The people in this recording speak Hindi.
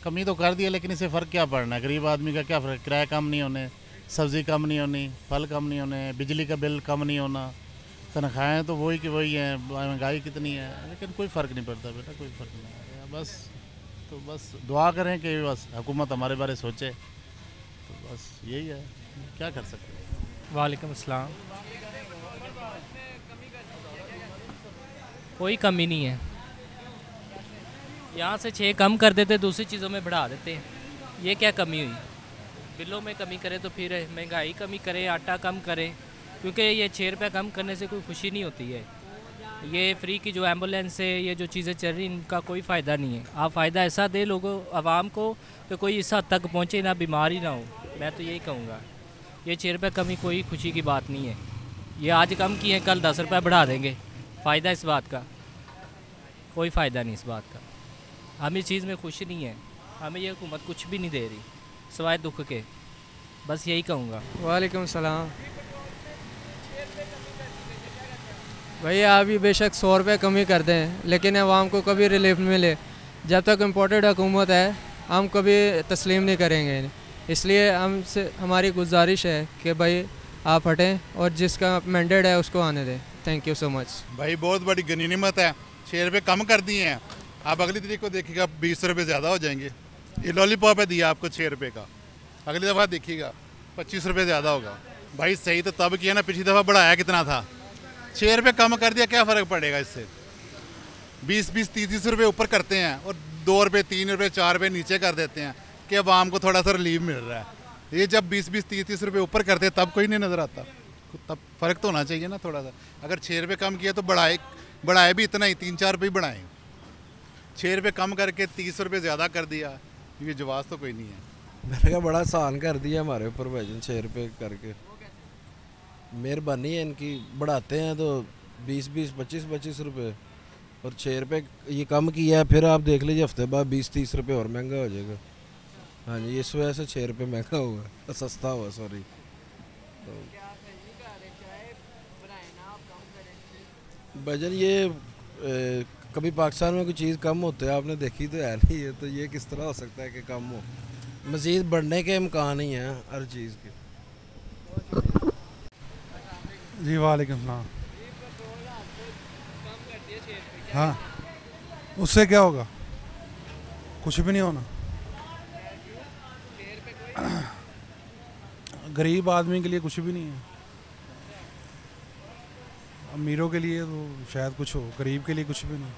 कमी तो कर दी है लेकिन इसे फ़र्क क्या पड़ना? है गरीब आदमी का क्या फ़र्क? किराया कम नहीं होने, सब्ज़ी कम नहीं होनी, फल कम नहीं होने, बिजली का बिल कम नहीं होना। तनख्वाहें तो वही की वही हैं, महँगाई कितनी है, लेकिन कोई फ़र्क नहीं पड़ता बेटा, कोई फ़र्क नहीं है बस तो बस दुआ करें कि बस हुकूमत हमारे बारे सोचे तो बस यही है। क्या कर सकते हैं? वालेकुम अस्सलाम। कोई कमी नहीं है। यहाँ से छः कम कर देते, दूसरी चीज़ों में बढ़ा देते हैं। ये क्या कमी हुई? बिलों में कमी करें तो फिर महँगाई कमी करें, आटा कम करें, क्योंकि ये छः रुपये कम करने से कोई खुशी नहीं होती है। ये फ्री की जो एंबुलेंस है, ये जो चीज़ें चल रही, इनका कोई फ़ायदा नहीं है। आप फ़ायदा ऐसा दे लोगों, आवाम को, कि कोई इस हद तक पहुँचे, ना बीमार ही ना हो। मैं तो यही कहूँगा, ये छः रुपये कमी कोई खुशी की बात नहीं है। ये आज कम किए कल दस रुपये बढ़ा देंगे। फ़ायदा इस बात का, कोई फ़ायदा नहीं इस बात का। हम इस चीज़ में खुश नहीं है। हमें ये हुकूमत कुछ भी नहीं दे रही सवाए दुख के। बस यही कहूँगा। वालेकुम सलाम। भैया आप ही बेशक सौ रुपये कम ही कर दें लेकिन आवाम को कभी रिलीफ मिले। जब तक इम्पोर्टेड हुकूमत है हम कभी तस्लीम नहीं करेंगे। इसलिए हमसे हमारी गुजारिश है कि भाई आप हटें और जिसका मैंडेट है उसको आने दें। थैंक यू सो मच भाई बहुत बड़ी गनीमत है। छः रुपये कम कर दिए हैं। आप अगली तरीक को देखिएगा, बीस रुपये ज़्यादा हो जाएँगे। ये लॉलीपॉप है दिया आपको छः रुपये का। अगली दफ़ा देखिएगा, पच्चीस रुपये ज़्यादा होगा। भाई सही तो तब किया ना, पिछली दफ़ा बढ़ाया कितना था? छः रुपये कम कर दिया, क्या फ़र्क पड़ेगा इससे? बीस बीस, तीस तीस रुपये ऊपर करते हैं और दो रुपये तीन रुपये चार रुपये नीचे कर देते हैं कि अब आम को थोड़ा सा रिलीफ मिल रहा है। ये जब बीस बीस, तीस तीस रुपये ऊपर करते हैं, तब कोई नहीं नज़र आता। तब फ़र्क तो होना चाहिए ना थोड़ा सा। अगर छः रुपये कम किया तो बढ़ाए बढ़ाए भी इतना ही, तीन, चार रुपये बढ़ाएँ। छः रुपये कम करके तीस रुपये ज़्यादा कर दिया ये जवाब तो कोई नहीं है। मैंने कहा बड़ा आसान कर दिया हमारे ऊपर भाईजन छः रुपये करके। मेहरबानी है इनकी बढ़ाते हैं तो बीस बीस पच्चीस पच्चीस रुपये और छः रुपये ये कम किया है फिर आप देख लीजिए हफ़्ते बाद बीस तीस रुपये और महँगा हो जाएगा। हाँ जी इस वजह से छः रुपये महँगा हुआ सस्ता हुआ सॉरी तो भाईजान ये कभी पाकिस्तान में कोई चीज़ कम होते है, आपने देखी तो है नहीं है तो ये किस तरह हो सकता है कि कम हो। मज़ीद बढ़ने के इम्कान ही हैं हर चीज़ के। जी, वालेकुम सलाम। हाँ उससे क्या होगा? कुछ भी नहीं होना। गरीब आदमी के लिए कुछ भी नहीं है। अमीरों के लिए तो शायद कुछ हो, गरीब के लिए कुछ भी नहीं।